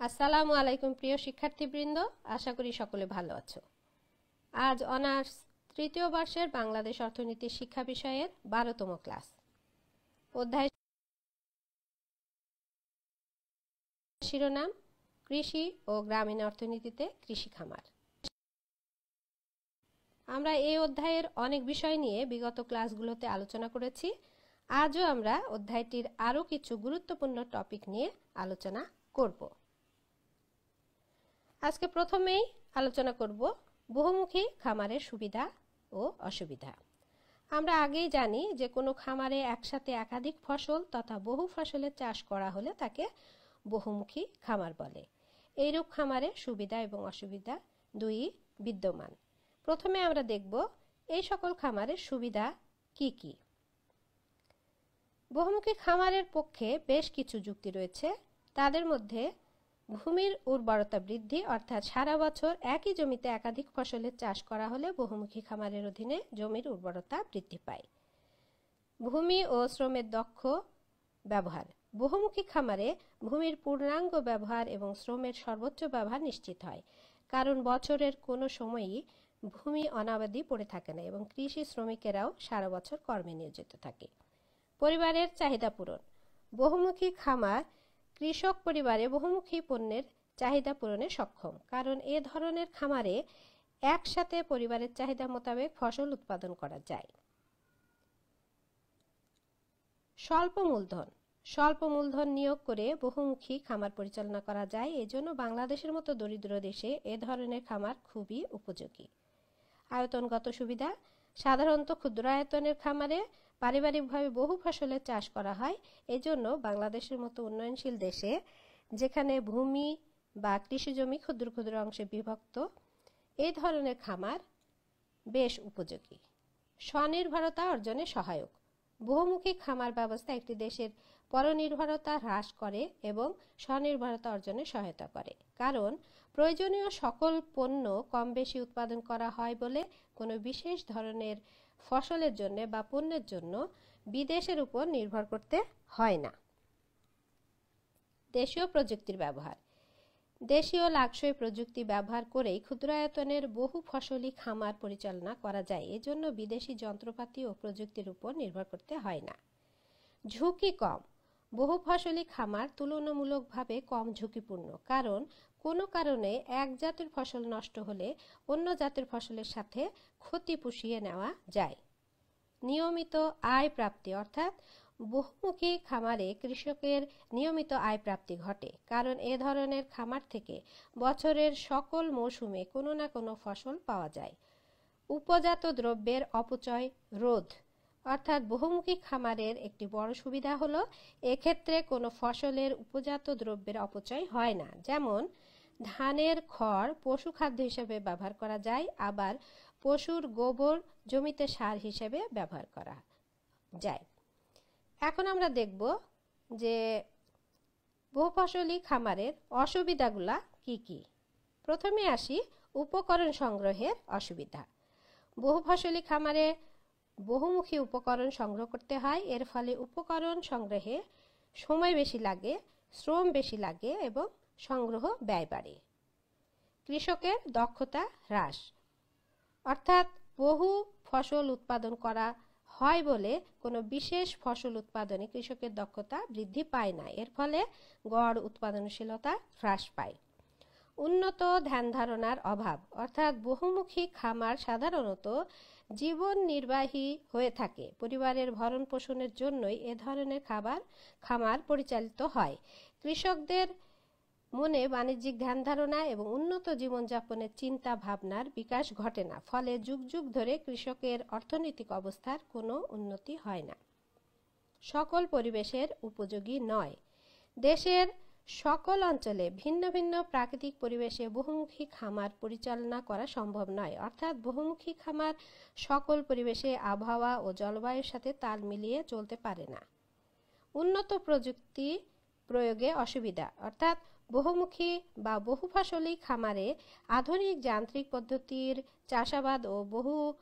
আসসালামু আলাইকুম, প্রিয় শিক্ষার্থীবৃন্দ। আশা করি সকলে ভালো আছো। আজ অনার্স তৃতীয় বর্ষের বাংলাদেশ অর্থনীতি শিক্ষা বিষয়ের বারোতম ক্লাস। অধ্যায় শিরোনাম, কৃষি ও গ্রামীণ অর্থনীতিতে কৃষি খামার। আমরা এই অধ্যায়ের অনেক বিষয় নিয়ে বিগত ক্লাসগুলোতে আলোচনা করেছি। আজও আমরা অধ্যায়টির আরও কিছু গুরুত্বপূর্ণ টপিক নিয়ে আলোচনা করব। আজকে প্রথমেই আলোচনা করব বহুমুখী খামারের সুবিধা ও অসুবিধা। আমরা আগেই জানি যে কোনো খামারে একসাথে একাধিক ফসল তথা বহু ফসলের চাষ করা হলে তাকে বহুমুখী খামার বলে। এইরূপ খামারে সুবিধা এবং অসুবিধা দুই বিদ্যমান। প্রথমে আমরা দেখব এই সকল খামারের সুবিধা কি কি। বহুমুখী খামারের পক্ষে বেশ কিছু যুক্তি রয়েছে। তাদের মধ্যে ভূমির উর্বরতা বৃদ্ধি, অর্থাৎ সারা বছর একই জমিতে একাধিক ফসলের চাষ করা হলে বহুমুখী খামারের অধীনে জমির উর্বরতা বৃদ্ধি পায়। ভূমি ও শ্রমের দক্ষ ব্যবহার। বহুমুখী খামারে ভূমির পূর্ণাঙ্গ ব্যবহার এবং শ্রমের সর্বোচ্চ ব্যবহার নিশ্চিত হয়, কারণ বছরের কোনো সময়ই ভূমি অনাবাদি পড়ে থাকে না এবং কৃষি শ্রমিকেরাও সারা বছর কর্মে নিয়োজিত থাকে। পরিবারের চাহিদা পূরণ। বহুমুখী খামার কৃষক পরিবারে বহুমুখী পণ্যের চাহিদা পূরণে সক্ষম। কারণ এ ধরনের খামারে একসাথে পরিবারের চাহিদা মোতাবেক ফসল উৎপাদন করা যায়। স্বল্প মূলধন। স্বল্প মূলধন নিয়োগ করে বহুমুখী খামার পরিচালনা করা যায়। এজন্য বাংলাদেশের মতো দরিদ্র দেশে এ ধরনের খামার খুবই উপযোগী। আয়তনগত সুবিধা। সাধারণত ক্ষুদ্র আয়তনের খামারে পারিবারিকভাবে বহু ফসলের চাষ করা হয়। এজন্য বাংলাদেশের মতো উন্নয়নশীল দেশে যেখানে ভূমি বা কৃষি জমি ক্ষুদ্র ক্ষুদ্র অংশে বিভক্ত এই ধরনের খামার বেশ উপযোগী। স্বনির্ভরতা অর্জনে সহায়ক। বহুমুখী খামার ব্যবস্থা একটি দেশের পরনির্ভরতা হ্রাস করে এবং স্বনির্ভরতা অর্জনে সহায়তা করে। কারণ প্রয়োজনীয় সকল পণ্য কম বেশি উৎপাদন করা হয় বলে কোনো বিশেষ ধরনের ফসলের জন্য বা পণ্যের জন্য বিদেশের উপর নির্ভর করতে হয় না। দেশীয় প্রযুক্তির ব্যবহার। দেশীয় লাকসই প্রযুক্তি ব্যবহার করেই ক্ষুদ্রায়তনের বহু ফসলি খামার পরিচালনা করা যায়, এজন্য বিদেশি যন্ত্রপাতি ও প্রযুক্তির উপর নির্ভর করতে হয় না। ঝুঁকি কম। বহু ফসলি খামার তুলনামূলকভাবে কম ঝুঁকিপূর্ণ, কারণ কোনো কারণে এক জাতের ফসল নষ্ট হলে অন্য জাতের ফসলের সাথে ক্ষতি পুষিয়ে নেওয়া যায়। নিয়মিত আয় প্রাপ্তি অর্থাৎ বহুমুখী খামারে কৃষকের নিয়মিত আয় প্রাপ্তি ঘটে, কারণ এ ধরনের খামার থেকে বছরের সকল মৌসুমে কোনো না কোনো ফসল পাওয়া যায়। উপজাত দ্রব্যের অপচয় রোধ, অর্থাৎ বহুমুখী খামারের একটি বড় সুবিধা হলো, এক্ষেত্রে কোনো ফসলের উপজাত দ্রব্যের অপচয় হয় না। যেমন ধানের খড় পশু খাদ্য হিসেবে ব্যবহার করা যায়, আবার পশুর গোবর জমিতে সার হিসেবে ব্যবহার করা যায়। এখন আমরা দেখব যে বহুফসলি খামারের অসুবিধাগুলা কি কি। প্রথমে আসি উপকরণ সংগ্রহের অসুবিধা। বহুফসলি খামারে বহুমুখী উপকরণ সংগ্রহ করতে হয়, এর ফলে উপকরণ সংগ্রহে সময় বেশি লাগে, শ্রম বেশি লাগে এবং সংগ্রহ ব্যয় বাড়ে কৃষকের দক্ষতা হ্রাস। অর্থাৎ বহু ফসল উৎপাদন করা হয় বলে কোনো বিশেষ ফসল উৎপাদনে কৃষকের দক্ষতা বৃদ্ধি পায় না। এর ফলে গড় উৎপাদনশীলতা হ্রাস পায়। উন্নত ধ্যান ধারণার অভাব। অর্থাৎ বহুমুখী খামার সাধারণত জীবন নির্বাহী হয়ে থাকে। পরিবারের ভরণ পোষণের জন্যই এ ধরনের খাবার, খামার পরিচালিত হয়। কৃষকদের মনে বাণিজ্যিক ধ্যান ধারণা এবং উন্নত জীবনযাপনের চিন্তা ভাবনার বিকাশ ঘটে না, ফলে যুগ যুগ ধরে কৃষকের অর্থনৈতিক অবস্থার কোনো উন্নতি হয় না। সকল পরিবেশের উপযোগী নয়। দেশের সকল অঞ্চলে ভিন্ন ভিন্ন প্রাকৃতিক পরিবেশে বহুমুখী খামার পরিচালনা করা সম্ভব নয়, অর্থাৎ বহুমুখী খামার সকল পরিবেশে আবহাওয়া ও জলবায়ুর সাথে তাল মিলিয়ে চলতে পারে না। উন্নত প্রযুক্তি প্রয়োগে অসুবিধা, অর্থাৎ বহুমুখী বা বহুফসলি খামারে আধুনিক যান্ত্রিক পদ্ধতির চাষাবাদ ও বহু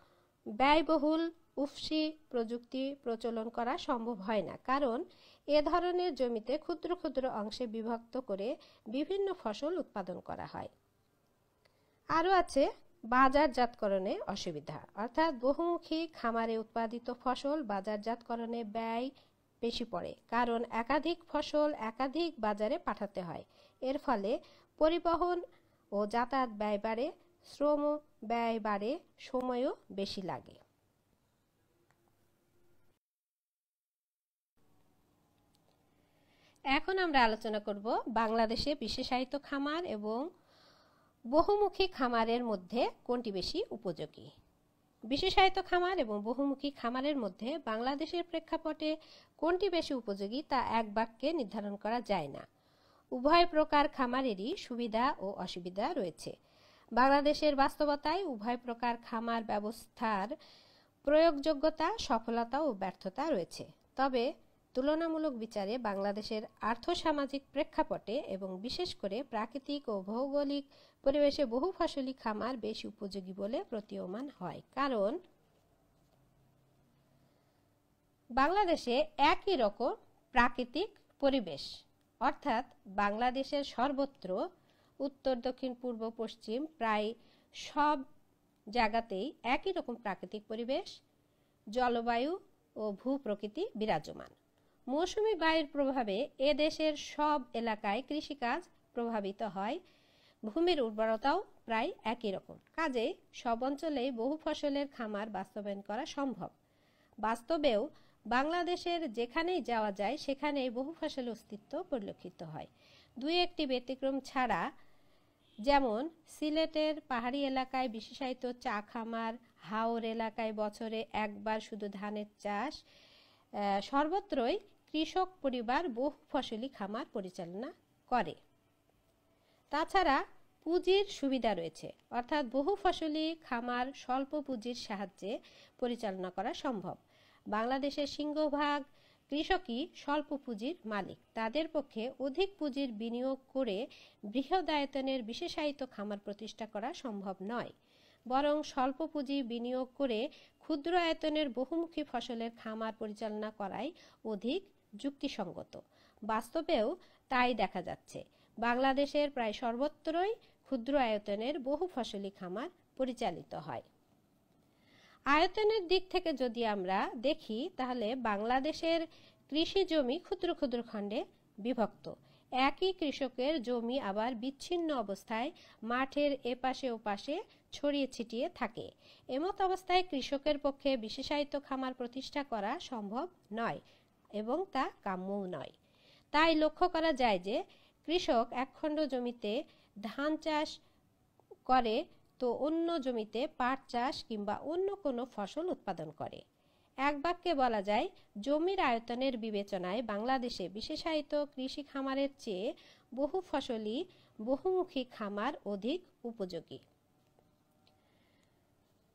ব্যয়বহুল উফসি প্রযুক্তি প্রচলন করা সম্ভব হয় না। কারণ, এ ধরনের জমিতে ক্ষুদ্র ক্ষুদ্র অংশে বিভক্ত করে বিভিন্ন ফসল উৎপাদন করা হয়। আরও আছে, বাজারজাতকরণে অসুবিধা। অর্থাৎ বহুমুখী খামারে উৎপাদিত ফসল বাজারজাতকরণে ব্যয় বেশি পড়ে। কারণ, একাধিক ফসল একাধিক বাজারে পাঠাতে হয়। এর ফলে পরিবহন ও যাতায়াত ব্যয় বাড়ে, শ্রম ব্যয় বাড়ে, সময়ও বেশি লাগে। এখন আমরা আলোচনা করব বাংলাদেশে বিশেষায়িত খামার এবং বহুমুখী খামারের মধ্যে কোনটি বেশি উপযোগী? বিশেষায়িত খামার এবং বহুমুখী খামারের মধ্যে বাংলাদেশের প্রেক্ষাপটে কোনটি বেশি উপযোগী তা এক বাক্যে নির্ধারণ করা যায় না। উভয় প্রকার খামারেরই সুবিধা ও অসুবিধা রয়েছে। বাংলাদেশের বাস্তবতায় উভয় প্রকার খামার ব্যবস্থার প্রয়োগযোগ্যতা, সফলতা ও ব্যর্থতা রয়েছে। তবে তুলনামূলক বিচারে বাংলাদেশের আর্থসামাজিক প্রেক্ষাপটে এবং বিশেষ করে প্রাকৃতিক ও ভৌগোলিক পরিবেশে বহু ফসলি খামার বেশি উপযোগী বলে প্রতীয়মান হয়। কারণ বাংলাদেশে একই রকম প্রাকৃতিক পরিবেশ। অর্থাৎ বাংলাদেশের সর্বত্র উত্তর, দক্ষিণ, পূর্ব, পশ্চিম প্রায় সব জায়গাতেই একই রকম প্রাকৃতিক পরিবেশ, জলবায়ু ও ভূ প্রকৃতি বিরাজমান। মৌসুমি বায়ুর প্রভাবে এ দেশের সব এলাকায় কৃষিকাজ প্রভাবিত হয়। ভূমির উর্বরতাও প্রায় একই রকম। কাজে সব অঞ্চলেই বহু ফসলের খামার বাস্তবায়ন করা সম্ভব। বাস্তবেও বাংলাদেশের যেখানেই যাওয়া যায়, সেখানেই বহু ফসলের অস্তিত্ব পরিলক্ষিত হয়। দুই একটি ব্যতিক্রম ছাড়া, যেমন সিলেটের পাহাড়ি এলাকায় বিশেষায়িত চা খামার, হাওর এলাকায় বছরে একবার শুধু ধানের চাষ সর্বত্রই কৃষক পরিবার বহু ফসলি খামার পরিচালনা করে। তাছাড়া পুঁজির সুবিধা রয়েছে, অর্থাৎ বহু ফসলি খামার স্বল্প পুঁজির সাহায্যে পরিচালনা করা সম্ভব। বাংলাদেশের সিংহভাগ কৃষকই স্বল্প পুঁজির মালিক। তাদের পক্ষে অধিক পুঁজির বিনিয়োগ করে বৃহৎ আয়তনের বিশেষায়িত খামার প্রতিষ্ঠা করা সম্ভব নয়। বরং স্বল্প পুঁজি বিনিয়োগ করে ক্ষুদ্র আয়তনের বহুমুখী ফসলের খামার পরিচালনা করাই অধিক যুক্তিসঙ্গত। বাস্তবেও তাই দেখা যাচ্ছে। বাংলাদেশের প্রায় সর্বত্রই ক্ষুদ্র আয়তনের বহু ফসলি খামার পরিচালিত হয়। আয়তনের দিক থেকে যদি আমরা দেখি, তাহলে বাংলাদেশের কৃষি জমি ক্ষুদ্র ক্ষুদ্র খণ্ডে বিভক্ত। একই কৃষকের জমি আবার বিচ্ছিন্ন অবস্থায় মাঠের এপাশে ওপাশে ছড়িয়ে ছিটিয়ে থাকে। এমত অবস্থায় কৃষকের পক্ষে বিশেষায়িত খামার প্রতিষ্ঠা করা সম্ভব নয় এবং তা কাম্যও নয়। তাই লক্ষ্য করা যায় যে, কৃষক একখণ্ড জমিতে ধান চাষ করে তো অন্য জমিতে পাট চাষ কিংবা অন্য কোনো ফসল উৎপাদন করে। এক বাক্যে বলা যায়, জমির আয়তনের বিবেচনায় বাংলাদেশে বিশেষায়িত কৃষি খামারের চেয়ে বহু ফসলি বহুমুখী খামার অধিক উপযোগী।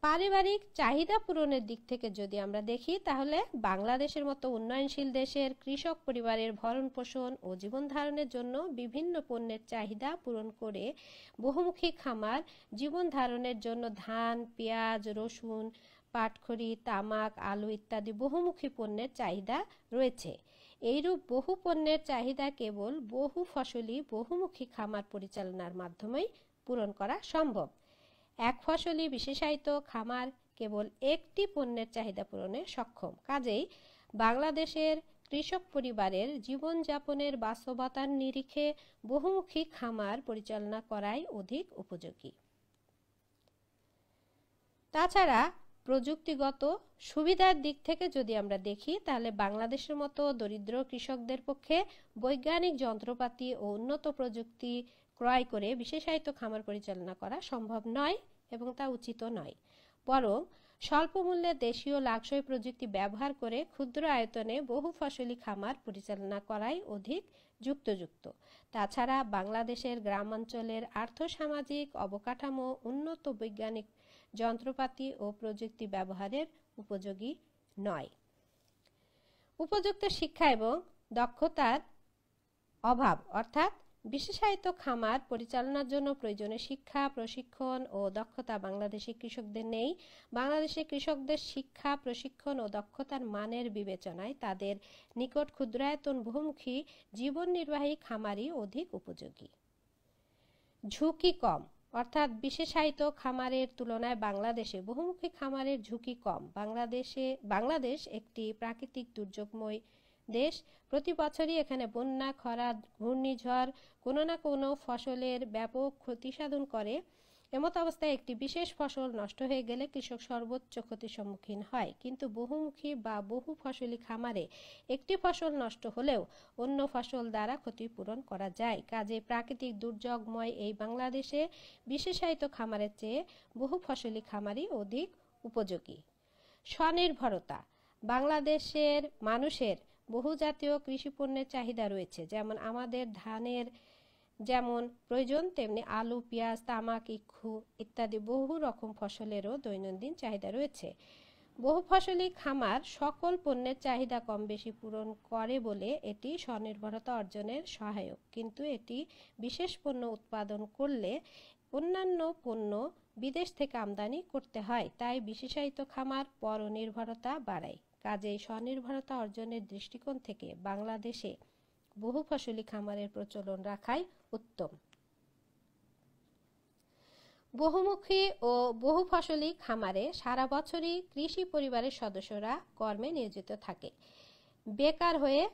পারিবারিক চাহিদা পূরণের দিক থেকে যদি আমরা দেখি, তাহলে বাংলাদেশের মতো উন্নয়নশীল দেশের কৃষক পরিবারের ভরণ পোষণ ও জীবন ধারণের জন্য বিভিন্ন পণ্যের চাহিদা পূরণ করে বহুমুখী খামার, জীবন ধারণের জন্য ধান, পেঁয়াজ, রসুন, পাটখড়ি, তামাক, আলু ইত্যাদি বহুমুখী পণ্যের চাহিদা রয়েছে। এইরূপ বহু পণ্যের চাহিদা কেবল বহু ফসলি বহুমুখী খামার পরিচালনার মাধ্যমেই পূরণ করা সম্ভব। এক ফসলি বিশেষায়িত খামার কেবল একটি পণ্যের চাহিদা পূরণে সক্ষম। কাজেই বাংলাদেশের কৃষক পরিবারের জীবনযাপনের বাস্তবতার নিরিখে বহুমুখী খামার পরিচালনা করাই অধিক উপযোগী। তাছাড়া প্রযুক্তিগত সুবিধার দিক থেকে যদি আমরা দেখি, তাহলে বাংলাদেশের মতো দরিদ্র কৃষকদের পক্ষে বৈজ্ঞানিক যন্ত্রপাতি ও উন্নত প্রযুক্তি ক্রয় করে বিশেষায়িত খামার পরিচালনা করা সম্ভব নয় এবং তা উচিত নয়। বরং স্বল্প মূল্যে দেশীয় লাক্সই প্রযুক্তি ব্যবহার করে ক্ষুদ্র আয়তনে বহু ফসলি খামার পরিচালনা করাই অধিক যুক্তযুক্ত। তাছাড়া বাংলাদেশের গ্রামাঞ্চলের আর্থসামাজিক অবকাঠামো, উন্নত বৈজ্ঞানিক যন্ত্রপাতি ও প্রযুক্তি ব্যবহারের উপযোগী নয়। উপযুক্ত শিক্ষা এবং দক্ষতার অভাব, অর্থাৎ বিশেষায়িত খামার পরিচালনার জন্য প্রয়োজনীয় শিক্ষা, প্রশিক্ষণ ও দক্ষতা বাংলাদেশের কৃষকদের নেই। বাংলাদেশের কৃষকদের শিক্ষা, প্রশিক্ষণ ও দক্ষতার মানের বিবেচনায় তাদের নিকট ক্ষুদ্রায়তন বহুমুখী জীবন নির্বাহী খামারই অধিক উপযোগী। ঝুঁকি কম, অর্থাৎ বিশেষায়িত খামারের তুলনায় বাংলাদেশে বহুমুখী খামারের ঝুঁকি কম। বাংলাদেশে, বাংলাদেশ একটি প্রাকৃতিক দুর্যোগময় দেশ। প্রতি বছরই এখানে বন্যা, খরা, ঘূর্ণিঝড়, কোনো না কোনো ফসলের ব্যাপক ক্ষতি সাধন করে। এমত অবস্থায় একটি বিশেষ ফসল নষ্ট হয়ে গেলে কৃষক সর্বোচ্চ ক্ষতির সম্মুখীন হয়। কিন্তু বহুমুখী বা বহু ফসলি খামারে একটি ফসল নষ্ট হলেও অন্য ফসল দ্বারা ক্ষতিপূরণ করা যায়। কাজে প্রাকৃতিক দুর্যোগময় এই বাংলাদেশে বিশেষায়িত খামারের চেয়ে বহু ফসলি খামারই অধিক উপযোগী। স্বনির্ভরতা। বাংলাদেশের মানুষের বহুজাতীয় কৃষি পণ্যের চাহিদা রয়েছে। যেমন আমাদের ধানের যেমন প্রয়োজন, তেমনি আলু, পেঁয়াজ, তামাক, ইক্ষু ইত্যাদি বহু রকম ফসলেরও দৈনন্দিন চাহিদা রয়েছে। বহু ফসলি খামার সকল পণ্যের চাহিদা কম বেশি পূরণ করে বলে এটি স্বনির্ভরতা অর্জনের সহায়ক। কিন্তু এটি বিশেষ পণ্য উৎপাদন করলে অন্যান্য পণ্য বিদেশ থেকে আমদানি করতে হয়, তাই বিশেষায়িত খামার পরনির্ভরতা বাড়ায়। কাজেই স্বনির্ভরতা অর্জনের দৃষ্টিকোণ থেকে বাংলাদেশে বহু ফসলি খামারের প্রচলন রাখাই উত্তম। বহুমুখী ও বহু ফসলি খামারে সারা বছরই কৃষি পরিবারের সদস্যরা কর্মে নিয়োজিত থাকে। বেকার হয়ে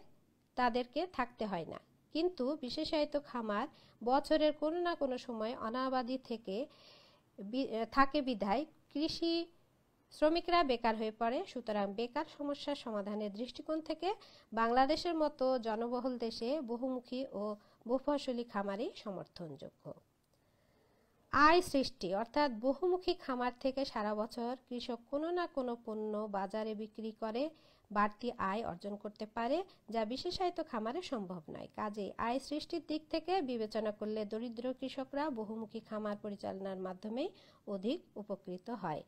তাদেরকে থাকতে হয় না। কিন্তু বিশেষায়িত খামার বছরের কোনো না কোনো সময় অনাবাদি থেকে থাকে বিধায় কৃষি শ্রমিকরা বেকার হয়ে পড়ে, সুতরাং বেকার সমস্যার সমাধানের দৃষ্টিকোণ থেকে বাংলাদেশের মতো জনবহুল দেশে বহুমুখী ও বহুফসলি খামারই সমর্থনযোগ্য। আয় সৃষ্টি, অর্থাৎ বহুমুখী খামার থেকে সারা বছর কৃষক কোনো না কোনো পণ্য বাজারে বিক্রি করে বাড়তি আয় অর্জন করতে পারে, যা বিশেষায়িত খামারে সম্ভব নয়। কাজে আয় সৃষ্টির দিক থেকে বিবেচনা করলে দরিদ্র কৃষকরা বহুমুখী খামার পরিচালনার মাধ্যমেই অধিক উপকৃত হয়।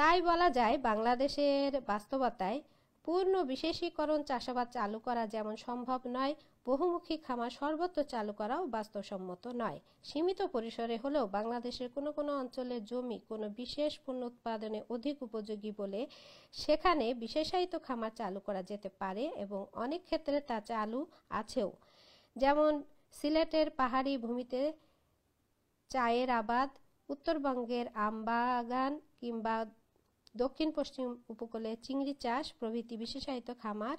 তাই বলা যায় বাংলাদেশের বাস্তবতায় পূর্ণ বিশেষীকরণ চাষাবাদ চালু করা যেমন সম্ভব নয়, বহুমুখী খামার সর্বত্র চালু করাও বাস্তবসম্মত নয়। সীমিত পরিসরে হলেও বাংলাদেশের কোনো কোনো অঞ্চলের জমি কোনো বিশেষ পণ্য উৎপাদনে অধিক উপযোগী বলে সেখানে বিশেষায়িত খামার চালু করা যেতে পারে এবং অনেক ক্ষেত্রে তা চালু আছেও। যেমন সিলেটের পাহাড়ি ভূমিতে চায়ের আবাদ, উত্তরবঙ্গের আমবাগান কিংবা দক্ষিণ পশ্চিম উপকূলে চিংড়ি চাষ প্রভৃতি বিশেষায়িত খামার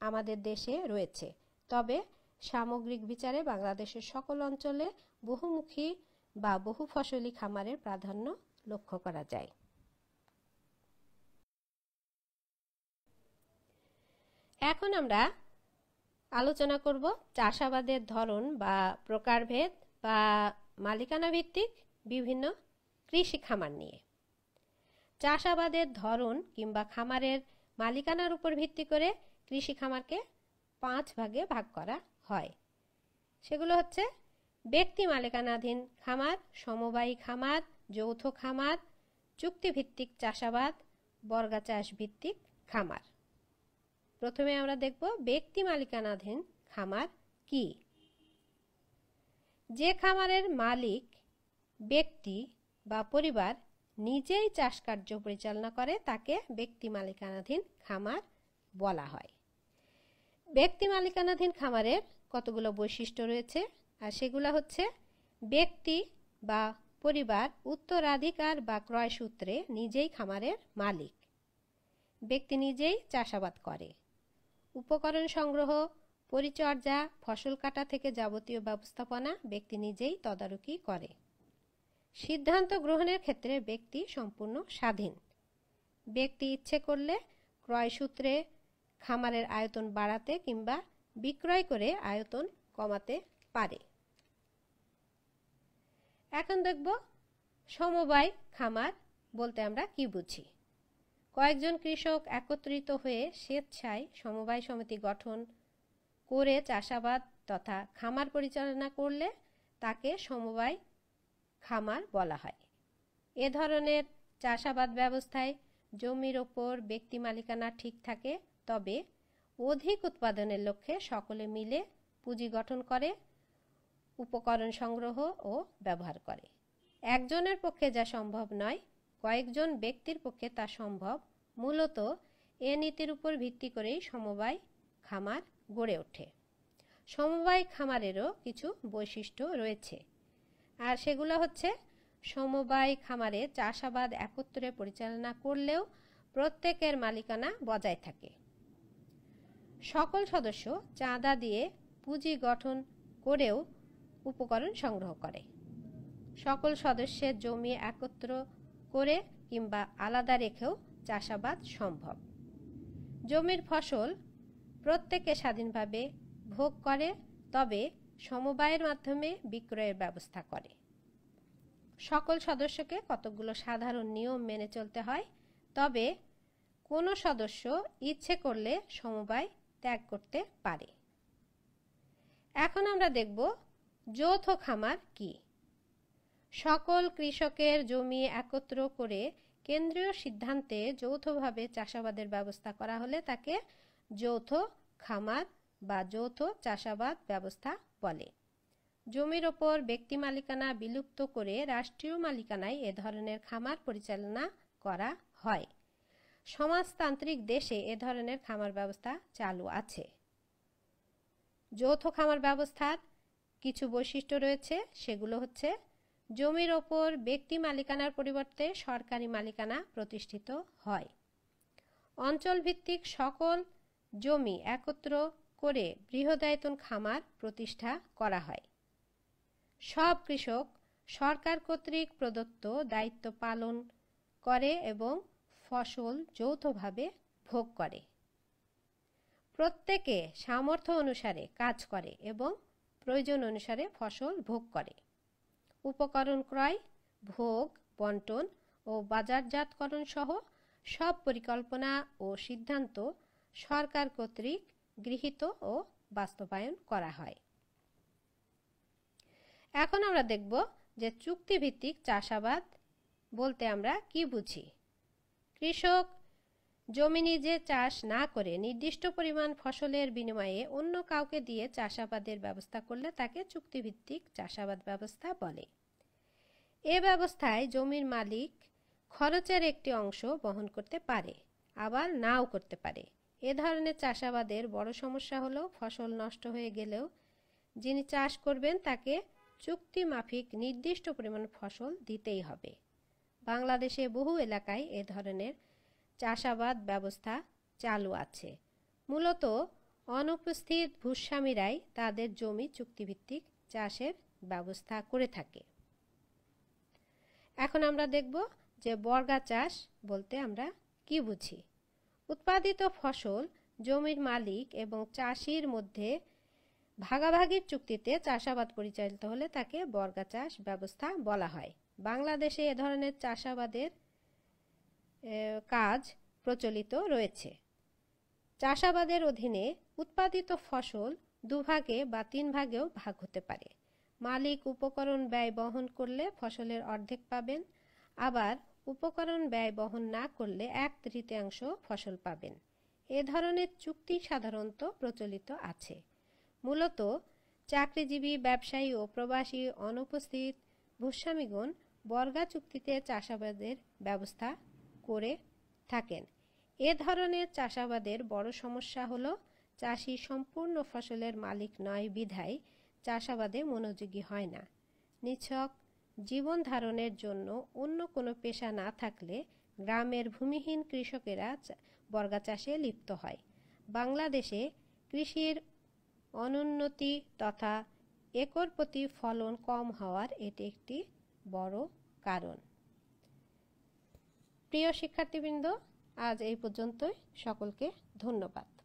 আমাদের দেশে রয়েছে। তবে সামগ্রিক বিচারে বাংলাদেশের সকল অঞ্চলে বহুমুখী বা বহু ফসলি খামারের প্রাধান্য লক্ষ্য করা যায়। এখন আমরা আলোচনা করব চাষাবাদের ধরন বা প্রকারভেদ বা মালিকানা ভিত্তিক বিভিন্ন কৃষি খামার নিয়ে। চাষাবাদের ধরন কিংবা খামারের মালিকানার উপর ভিত্তি করে কৃষি খামারকে পাঁচ ভাগে ভাগ করা হয়। সেগুলো হচ্ছে ব্যক্তি মালিকানাধীন খামার, সমবায়ী খামার, যৌথ খামার, চুক্তিভিত্তিক চাষাবাদ বর্গা চাষ ভিত্তিক খামার। প্রথমে আমরা দেখব ব্যক্তি মালিকানাধীন খামার কি। যে খামারের মালিক ব্যক্তি বা পরিবার নিজেই চাষ কার্য পরিচালনা করে, তাকে ব্যক্তি মালিকানাধীন খামার বলা হয়। ব্যক্তি মালিকানাধীন খামারের কতগুলো বৈশিষ্ট্য রয়েছে? আর সেগুলো হচ্ছে, ব্যক্তি বা পরিবার উত্তরাধিকার বা ক্রয় সূত্রে নিজেই খামারের মালিক। ব্যক্তি নিজেই চাষাবাদ করে। উপকরণ সংগ্রহ, পরিচর্যা, ফসল কাটা থেকে যাবতীয় ব্যবস্থাপনা ব্যক্তি নিজেই তদারকি করে। সিদ্ধান্ত গ্রহণের ক্ষেত্রে ব্যক্তি সম্পূর্ণ স্বাধীন। ব্যক্তি ইচ্ছে করলে ক্রয় সূত্রে খামারের আয়তন বাড়াতে কিংবা বিক্রয় করে আয়তন কমাতে পারে। এখন দেখব সমবায় খামার বলতে আমরা কি বুঝি। কয়েকজন কৃষক একত্রিত হয়ে স্বেচ্ছায় সমবায় সমিতি গঠন করে চাষাবাদ তথা খামার পরিচালনা করলে তাকে সমবায় খামার বলা হয়। এ ধরনের চাষাবাদ ব্যবস্থায় জমির ওপর ব্যক্তি মালিকানা ঠিক থাকে, তবে অধিক উৎপাদনের লক্ষ্যে সকলে মিলে পুঁজি গঠন করে, উপকরণ সংগ্রহ ও ব্যবহার করে। একজনের পক্ষে যা সম্ভব নয়, কয়েকজন ব্যক্তির পক্ষে তা সম্ভব। মূলত এ নীতির উপর ভিত্তি করেই সমবায় খামার গড়ে ওঠে। সমবায় খামারেরও কিছু বৈশিষ্ট্য রয়েছে। আর সেগুলো হচ্ছে সমবায় খামারে চাষাবাদ একত্রে পরিচালনা করলেও প্রত্যেকের মালিকানা বজায় থাকে। সকল সদস্য চাঁদা দিয়ে পুঁজি গঠন করেও উপকরণ সংগ্রহ করে। সকল সদস্যের জমি একত্র করে কিংবা আলাদা রেখেও চাষাবাদ সম্ভব। জমির ফসল প্রত্যেকে স্বাধীনভাবে ভোগ করে, তবে সমবায়ের মাধ্যমে বিক্রয়ের ব্যবস্থা করে। সকল সদস্যকে কতগুলো সাধারণ নিয়ম মেনে চলতে হয়, তবে কোনো সদস্য ইচ্ছে করলে সমবায় ত্যাগ করতে পারে। এখন আমরা দেখব যৌথ খামার কি। সকল কৃষকের জমি একত্র করে কেন্দ্রীয় সিদ্ধান্তে যৌথভাবে চাষাবাদের ব্যবস্থা করা হলে তাকে যৌথ খামার বা যৌথ চাষাবাদ ব্যবস্থা বলে। জমির ওপর ব্যক্তি মালিকানা বিলুপ্ত করে রাষ্ট্রীয় মালিকানায় এ ধরনের খামার পরিচালনা করা হয়। সমাজতান্ত্রিক দেশে এ ধরনের খামার ব্যবস্থা চালু আছে। যৌথ খামার ব্যবস্থার কিছু বৈশিষ্ট্য রয়েছে, সেগুলো হচ্ছে জমির ওপর ব্যক্তি মালিকানার পরিবর্তে সরকারি মালিকানা প্রতিষ্ঠিত হয়। অঞ্চলভিত্তিক সকল জমি একত্র করে বৃহদায়তন খামার প্রতিষ্ঠা করা হয়। সব কৃষক সরকার কর্তৃক প্রদত্ত দায়িত্ব পালন করে এবং ফসল যৌথভাবে ভোগ করে। প্রত্যেকে সামর্থ্য অনুসারে কাজ করে এবং প্রয়োজন অনুসারে ফসল ভোগ করে। উপকরণ ক্রয়, ভোগ, বন্টন ও বাজারজাতকরণ সহ সব পরিকল্পনা ও সিদ্ধান্ত সরকার কর্তৃক গৃহীত ও বাস্তবায়ন করা হয়। এখন আমরা দেখব যে চুক্তিভিত্তিক চাষাবাদ বলতে আমরা কি বুঝি। কৃষক জমি নিজে চাষ না করে নির্দিষ্ট পরিমাণ ফসলের বিনিময়ে অন্য কাউকে দিয়ে চাষাবাদের ব্যবস্থা করলে তাকে চুক্তিভিত্তিক চাষাবাদ ব্যবস্থা বলে। এ ব্যবস্থায় জমির মালিক খরচের একটি অংশ বহন করতে পারে, আবার নাও করতে পারে। এ ধরনের চাষাবাদের বড় সমস্যা হলো ফসল নষ্ট হয়ে গেলেও যিনি চাষ করবেন তাকে চুক্তি মাফিক নির্দিষ্ট পরিমাণ ফসল দিতেই হবে। বাংলাদেশে বহু এলাকায় এ ধরনের চাষাবাদ ব্যবস্থা চালু আছে। মূলত অনুপস্থিত ভূস্বামীরাই তাদের জমি চুক্তিভিত্তিক চাষের ব্যবস্থা করে থাকে। এখন আমরা দেখব যে বর্গা চাষ বলতে আমরা কি বুঝি। উৎপাদিত ফসল জমির মালিক এবং চাষির মধ্যে ভাগাভাগির চুক্তিতে চাষাবাদ পরিচালিত হলে তাকে বর্গা চাষ ব্যবস্থা বলা হয়। বাংলাদেশে এ ধরনের চাষাবাদের কাজ প্রচলিত রয়েছে। চাষাবাদের অধীনে উৎপাদিত ফসল দুভাগে বা তিন ভাগেও ভাগ হতে পারে। মালিক উপকরণ ব্যয় বহন করলে ফসলের অর্ধেক পাবেন, আবার উপকরণ ব্যয় বহন না করলে এক তৃতীয়াংশ ফসল পাবেন। এ ধরনের চুক্তি সাধারণত প্রচলিত আছে। মূলত চাকরিজীবী, ব্যবসায়ী ও প্রবাসী অনুপস্থিত ভূস্বামীগণ বর্গা চুক্তিতে চাষাবাদের ব্যবস্থা করে থাকেন। এ ধরনের চাষাবাদের বড় সমস্যা হল, চাষি সম্পূর্ণ ফসলের মালিক নয় বিধায় চাষাবাদে মনোযোগী হয় না। নিছক জীবন ধারণের জন্য অন্য কোনো পেশা না থাকলে গ্রামের ভূমিহীন কৃষকেরা বর্গা চাষে লিপ্ত হয়। বাংলাদেশে কৃষির অনুন্নতি তথা একর প্রতি ফলন কম হওয়ার এটি একটি বড় কারণ। প্রিয় শিক্ষার্থীবৃন্দ, আজ এই পর্যন্তই। সকলকে ধন্যবাদ।